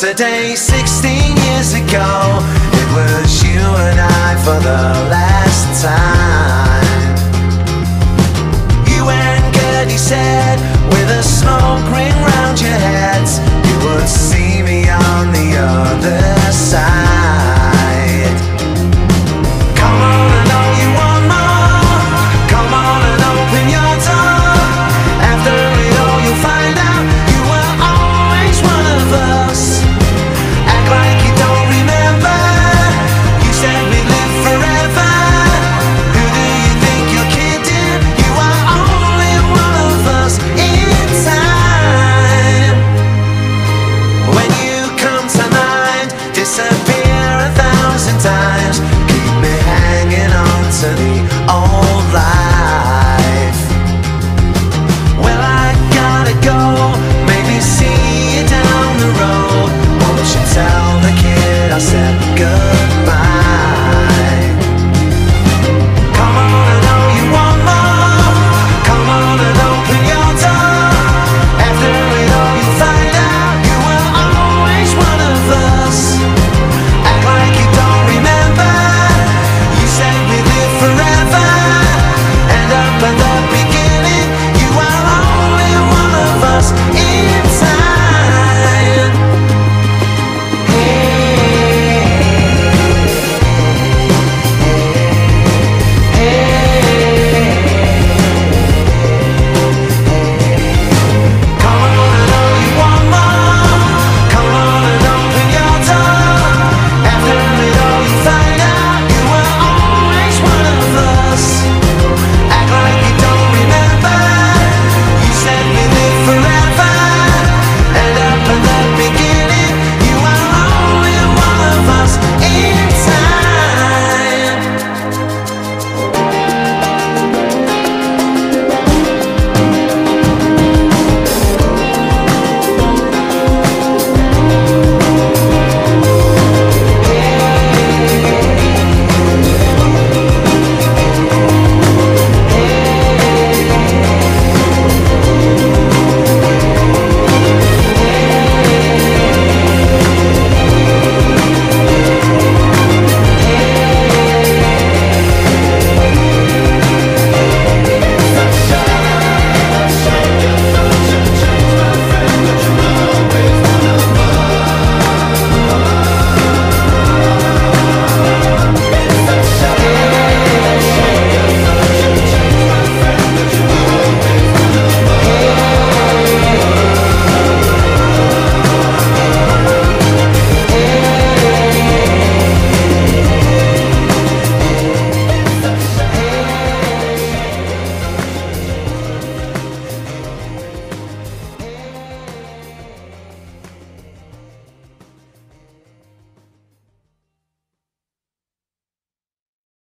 Today, 16 disappear a thousand times. Keep me hanging on to the old